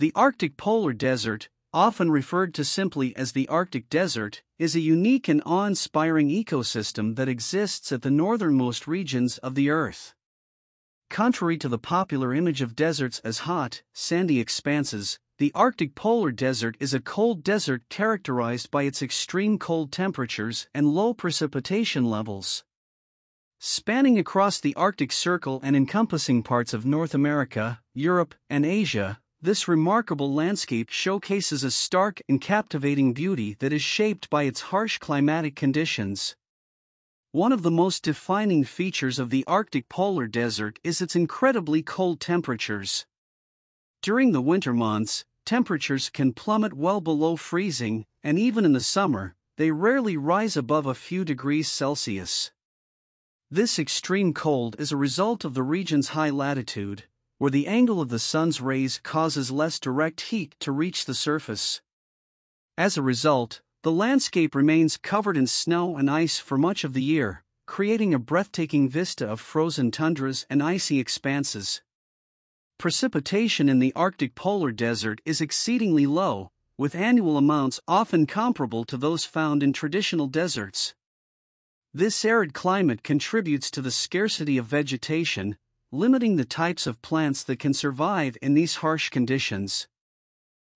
The Arctic Polar Desert, often referred to simply as the Arctic Desert, is a unique and awe inspiring ecosystem that exists at the northernmost regions of the Earth. Contrary to the popular image of deserts as hot, sandy expanses, the Arctic Polar Desert is a cold desert characterized by its extreme cold temperatures and low precipitation levels. Spanning across the Arctic Circle and encompassing parts of North America, Europe, and Asia, this remarkable landscape showcases a stark and captivating beauty that is shaped by its harsh climatic conditions. One of the most defining features of the Arctic polar desert is its incredibly cold temperatures. During the winter months, temperatures can plummet well below freezing, and even in the summer, they rarely rise above a few degrees Celsius. This extreme cold is a result of the region's high latitude, where the angle of the sun's rays causes less direct heat to reach the surface. As a result, the landscape remains covered in snow and ice for much of the year, creating a breathtaking vista of frozen tundras and icy expanses. Precipitation in the Arctic polar desert is exceedingly low, with annual amounts often comparable to those found in traditional deserts. This arid climate contributes to the scarcity of vegetation, limiting the types of plants that can survive in these harsh conditions.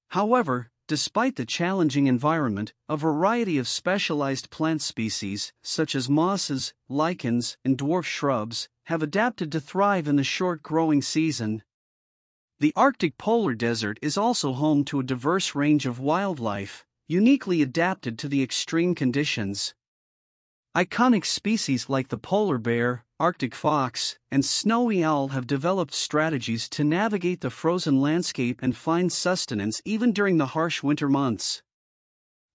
However, despite the challenging environment, a variety of specialized plant species, such as mosses, lichens, and dwarf shrubs, have adapted to thrive in the short growing season. The Arctic polar desert is also home to a diverse range of wildlife, uniquely adapted to the extreme conditions. Iconic species like the polar bear, Arctic fox, and snowy owl have developed strategies to navigate the frozen landscape and find sustenance even during the harsh winter months.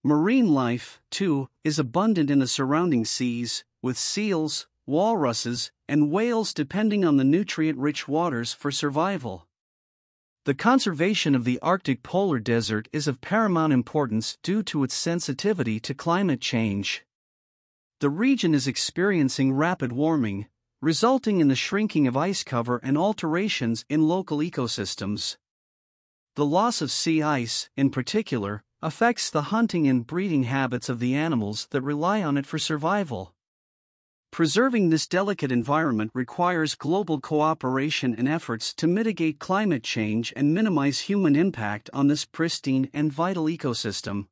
Marine life, too, is abundant in the surrounding seas, with seals, walruses, and whales depending on the nutrient rich waters for survival. The conservation of the Arctic polar desert is of paramount importance due to its sensitivity to climate change. The region is experiencing rapid warming, resulting in the shrinking of ice cover and alterations in local ecosystems. The loss of sea ice, in particular, affects the hunting and breeding habits of the animals that rely on it for survival. Preserving this delicate environment requires global cooperation and efforts to mitigate climate change and minimize human impact on this pristine and vital ecosystem.